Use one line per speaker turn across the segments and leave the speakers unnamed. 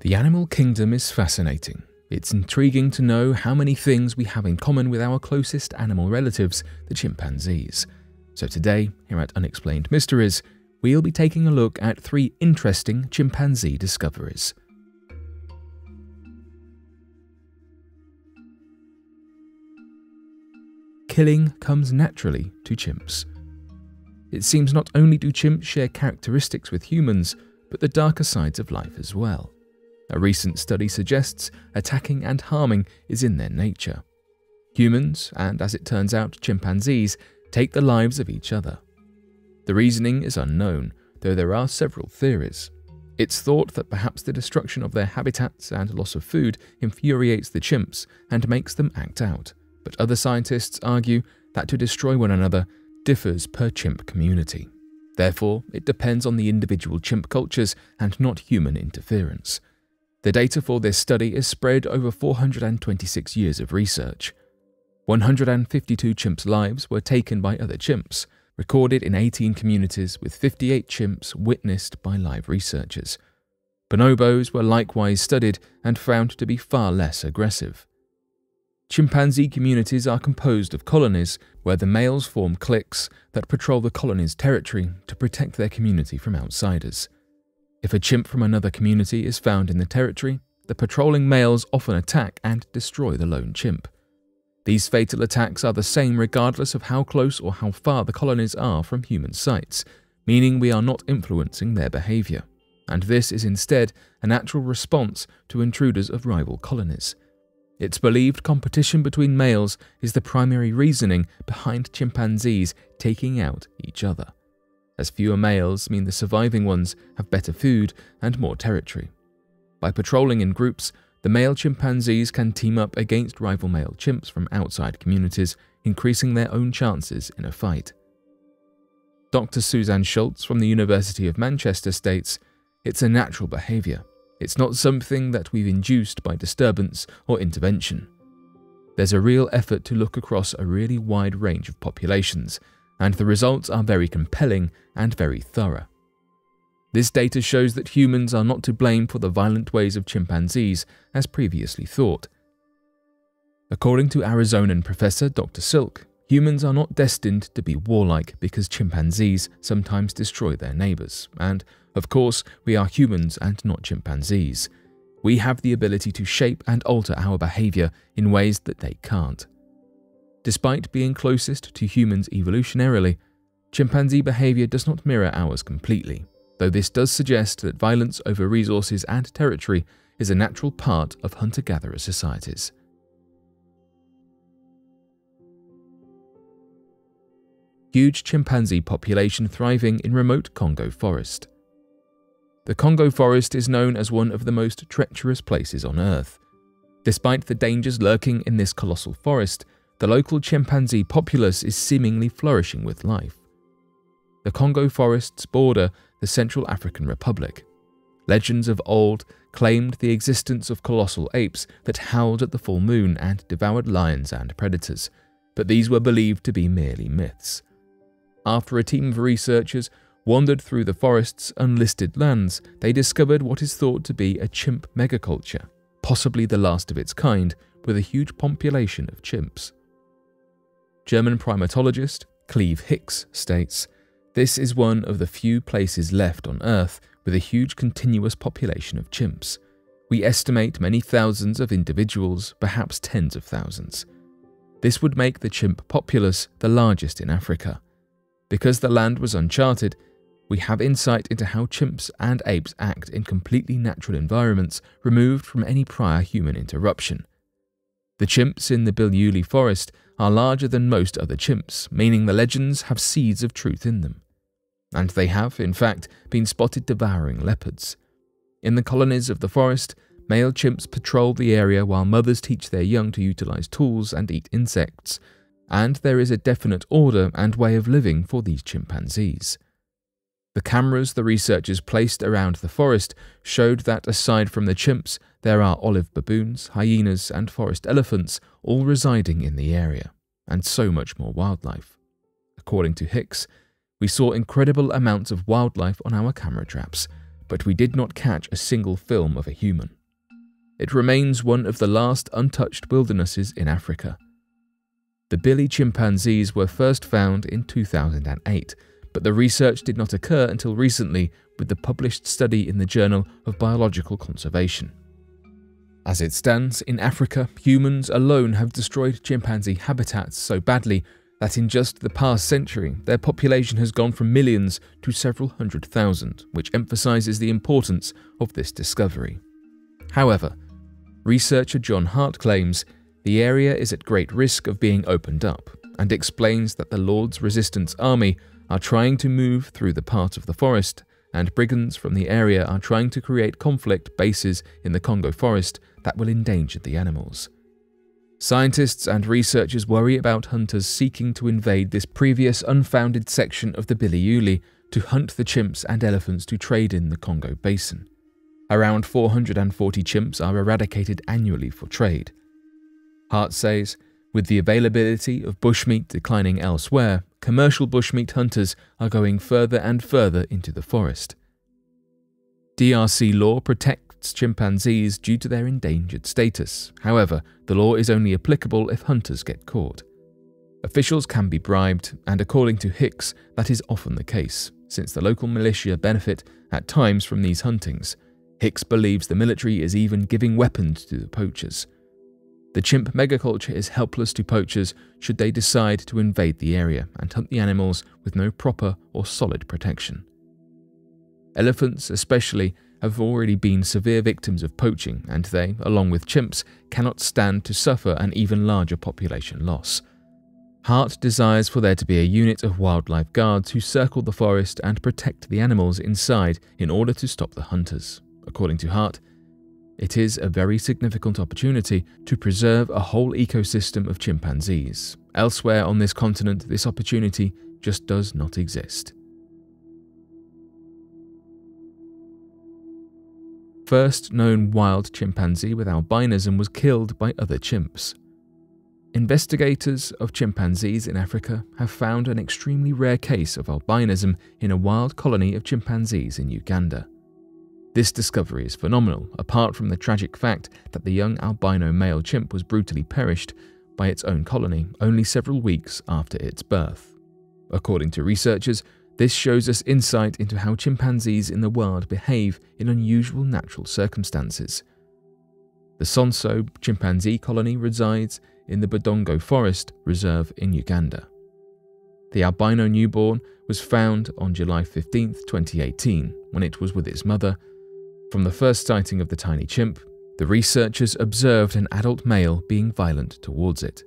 The animal kingdom is fascinating. It's intriguing to know how many things we have in common with our closest animal relatives, the chimpanzees. So today, here at Unexplained Mysteries, we'll be taking a look at three interesting chimpanzee discoveries. Killing comes naturally to chimps. It seems not only do chimps share characteristics with humans, but the darker sides of life as well. A recent study suggests attacking and harming is in their nature. Humans, and as it turns out, chimpanzees, take the lives of each other. The reasoning is unknown, though there are several theories. It's thought that perhaps the destruction of their habitats and loss of food infuriates the chimps and makes them act out, but other scientists argue that to destroy one another differs per chimp community. Therefore, it depends on the individual chimp cultures and not human interference. The data for this study is spread over 426 years of research. 152 chimps' lives were taken by other chimps, recorded in 18 communities with 58 chimps witnessed by live researchers. Bonobos were likewise studied and found to be far less aggressive. Chimpanzee communities are composed of colonies where the males form cliques that patrol the colony's territory to protect their community from outsiders. If a chimp from another community is found in the territory, the patrolling males often attack and destroy the lone chimp. These fatal attacks are the same regardless of how close or how far the colonies are from human sites, meaning we are not influencing their behaviour, and this is instead a natural response to intruders of rival colonies. It's believed competition between males is the primary reasoning behind chimpanzees taking out each other as fewer males mean the surviving ones have better food and more territory. By patrolling in groups, the male chimpanzees can team up against rival male chimps from outside communities, increasing their own chances in a fight. Dr. Susanne Shultz from the University of Manchester states It's a natural behaviour. It's not something that we've induced by disturbance or intervention. There's a real effort to look across a really wide range of populations and the results are very compelling and very thorough. This data shows that humans are not to blame for the violent ways of chimpanzees as previously thought. According to Arizonan professor Dr. Silk, humans are not destined to be warlike because chimpanzees sometimes destroy their neighbors, and, of course, we are humans and not chimpanzees. We have the ability to shape and alter our behavior in ways that they can't. Despite being closest to humans evolutionarily, chimpanzee behavior does not mirror ours completely, though this does suggest that violence over resources and territory is a natural part of hunter gatherer societies. Huge chimpanzee population thriving in remote Congo forest. The Congo forest is known as one of the most treacherous places on Earth. Despite the dangers lurking in this colossal forest, the local chimpanzee populace is seemingly flourishing with life. The Congo forests border the Central African Republic. Legends of old claimed the existence of colossal apes that howled at the full moon and devoured lions and predators, but these were believed to be merely myths. After a team of researchers wandered through the forest's unlisted lands, they discovered what is thought to be a chimp megaculture, possibly the last of its kind, with a huge population of chimps. German primatologist Cleve Hicks states, This is one of the few places left on Earth with a huge continuous population of chimps. We estimate many thousands of individuals, perhaps tens of thousands. This would make the chimp populace the largest in Africa. Because the land was uncharted, we have insight into how chimps and apes act in completely natural environments removed from any prior human interruption. The chimps in the Bihuli forest are larger than most other chimps, meaning the legends have seeds of truth in them. And they have, in fact, been spotted devouring leopards. In the colonies of the forest, male chimps patrol the area while mothers teach their young to utilize tools and eat insects, and there is a definite order and way of living for these chimpanzees. The cameras the researchers placed around the forest showed that aside from the chimps, there are olive baboons, hyenas, and forest elephants all residing in the area, and so much more wildlife. According to Hicks, we saw incredible amounts of wildlife on our camera traps, but we did not catch a single film of a human. It remains one of the last untouched wildernesses in Africa. The Bili chimpanzees were first found in 2008, but the research did not occur until recently with the published study in the Journal of Biological Conservation. As it stands, in Africa, humans alone have destroyed chimpanzee habitats so badly that in just the past century, their population has gone from millions to several hundred thousand, which emphasizes the importance of this discovery. However, researcher John Hart claims the area is at great risk of being opened up and explains that the Lord's Resistance Army are trying to move through the part of the forest and brigands from the area are trying to create conflict bases in the Congo forest that will endanger the animals. Scientists and researchers worry about hunters seeking to invade this previous unfounded section of the Bili-Uele to hunt the chimps and elephants to trade in the Congo basin. Around 440 chimps are eradicated annually for trade. Hart says, with the availability of bushmeat declining elsewhere, commercial bushmeat hunters are going further and further into the forest. DRC law protects chimpanzees due to their endangered status. However, the law is only applicable if hunters get caught. Officials can be bribed, and according to Hicks, that is often the case, since the local militia benefit at times from these huntings. Hicks believes the military is even giving weapons to the poachers. The chimp megaculture is helpless to poachers should they decide to invade the area and hunt the animals with no proper or solid protection. Elephants, especially, have already been severe victims of poaching, and they, along with chimps, cannot stand to suffer an even larger population loss. Hart desires for there to be a unit of wildlife guards who circle the forest and protect the animals inside in order to stop the hunters. According to Hart, it is a very significant opportunity to preserve a whole ecosystem of chimpanzees. Elsewhere on this continent, this opportunity just does not exist. First known wild chimpanzee with albinism was killed by other chimps. Investigators of chimpanzees in Africa have found an extremely rare case of albinism in a wild colony of chimpanzees in Uganda. This discovery is phenomenal, apart from the tragic fact that the young albino male chimp was brutally perished by its own colony only several weeks after its birth. According to researchers, this shows us insight into how chimpanzees in the wild behave in unusual natural circumstances. The Sonso chimpanzee colony resides in the Budongo Forest Reserve in Uganda. The albino newborn was found on July 15, 2018, when it was with its mother from the first sighting of the tiny chimp, the researchers observed an adult male being violent towards it.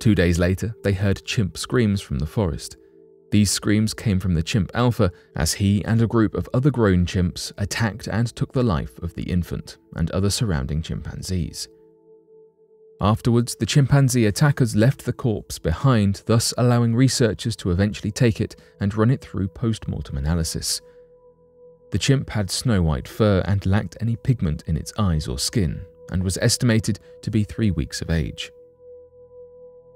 Two days later, they heard chimp screams from the forest. These screams came from the chimp alpha as he and a group of other grown chimps attacked and took the life of the infant and other surrounding chimpanzees. Afterwards, the chimpanzee attackers left the corpse behind, thus allowing researchers to eventually take it and run it through post mortem analysis. The chimp had snow white fur and lacked any pigment in its eyes or skin, and was estimated to be three weeks of age.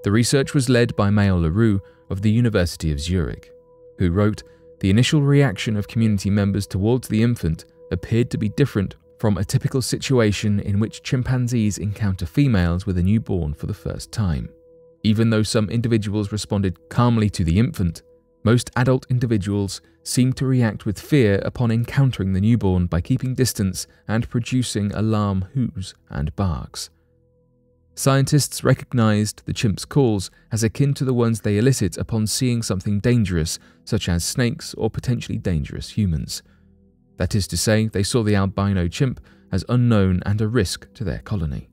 The research was led by Maël Leroux of the University of Zurich, who wrote The initial reaction of community members towards the infant appeared to be different from a typical situation in which chimpanzees encounter females with a newborn for the first time. Even though some individuals responded calmly to the infant, most adult individuals seem to react with fear upon encountering the newborn by keeping distance and producing alarm hoos and barks. Scientists recognized the chimp's calls as akin to the ones they elicit upon seeing something dangerous, such as snakes or potentially dangerous humans. That is to say, they saw the albino chimp as unknown and a risk to their colony.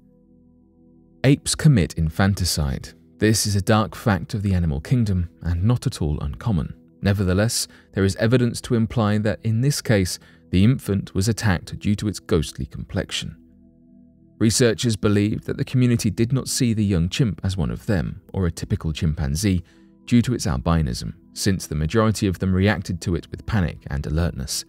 Apes commit infanticide. This is a dark fact of the animal kingdom and not at all uncommon. Nevertheless, there is evidence to imply that in this case, the infant was attacked due to its ghostly complexion. Researchers believe that the community did not see the young chimp as one of them, or a typical chimpanzee, due to its albinism, since the majority of them reacted to it with panic and alertness.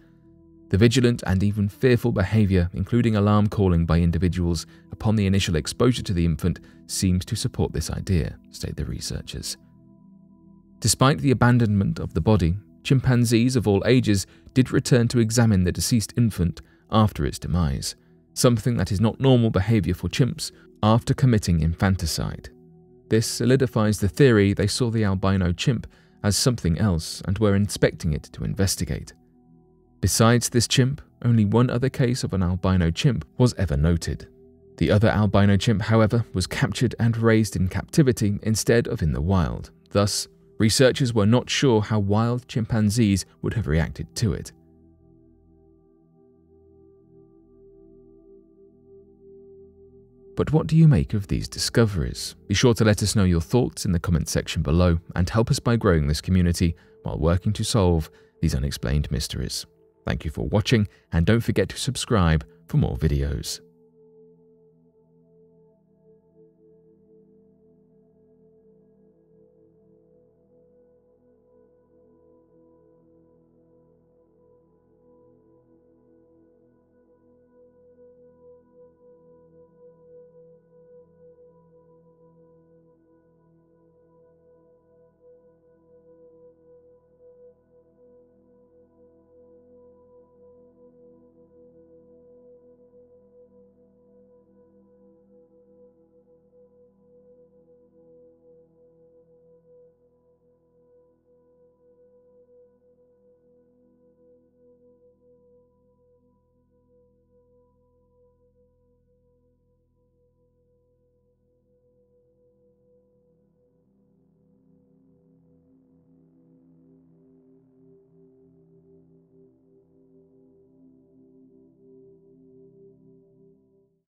The vigilant and even fearful behavior, including alarm calling by individuals upon the initial exposure to the infant, seems to support this idea, state the researchers. Despite the abandonment of the body, chimpanzees of all ages did return to examine the deceased infant after its demise, something that is not normal behavior for chimps after committing infanticide. This solidifies the theory they saw the albino chimp as something else and were inspecting it to investigate. Besides this chimp, only one other case of an albino chimp was ever noted. The other albino chimp, however, was captured and raised in captivity instead of in the wild. Thus, researchers were not sure how wild chimpanzees would have reacted to it. But what do you make of these discoveries? Be sure to let us know your thoughts in the comment section below and help us by growing this community while working to solve these unexplained mysteries. Thank you for watching and don't forget to subscribe for more videos.